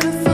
beautiful.